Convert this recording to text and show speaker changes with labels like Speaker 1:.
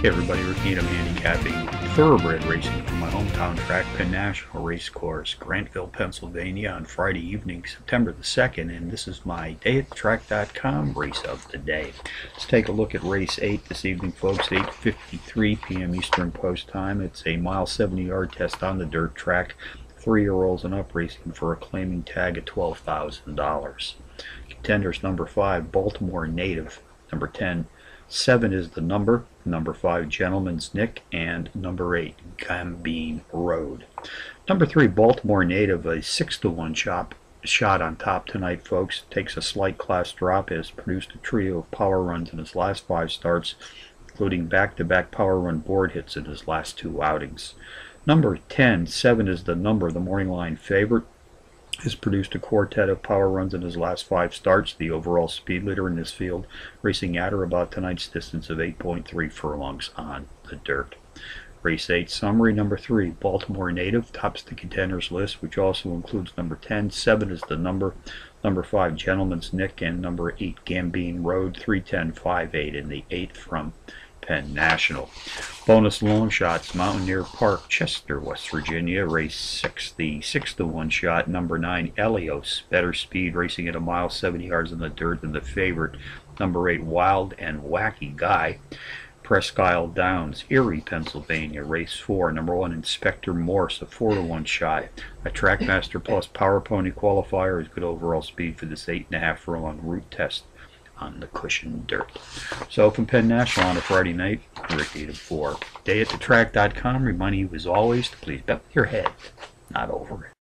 Speaker 1: Hey everybody, Rick Needham handicapping thoroughbred racing from my hometown track, Penn National Race Course, Grantville, Pennsylvania on Friday evening, September the 2nd, and this is my dayatthetrack.com race of the day. Let's take a look at race 8 this evening, folks, 8.53 p.m. Eastern Post Time. It's a mile 70 yard test on the dirt track, three-year-olds and up racing for a claiming tag of $12,000. Contenders number 5, Baltimore native, number 10, Seven is the number. Number five, Gentleman's Nick. And number eight, Gambine Road. Number three, Baltimore native, a six to one chop shot on top tonight, folks. Takes a slight class drop. Has produced a trio of power runs in his last five starts, including back-to-back power run board hits in his last two outings. Number 10, 7 is the number, the morning line favorite has produced a quartet of power runs in his last five starts, the overall speed leader in this field, racing at or about tonight's distance of 8.3 furlongs on the dirt. Race 8 summary number 3 Baltimore native tops the contenders list which also includes number 10 7 is the number number 5 Gentleman's Nick and number 8 Gambine Road 310 58 in the 8th from Penn National. Bonus long shots, Mountaineer Park, Chester, West Virginia, race 6. The 6 to 1 shot, number 9, Elios, better speed, racing at a mile 70 yards in the dirt than the favorite, number 8, Wild and Wacky Guy. Presque Downs, Erie, Pennsylvania, race 4, number 1, Inspector Morse, a 4 to 1 shot. A Trackmaster Plus Power Pony qualifier is good overall speed for this 8.5 furlong route test on the cushion dirt. So from Penn National on a Friday night, Rick Needham for dayatthetrack.com, reminding you as always to please bet your head, not over it.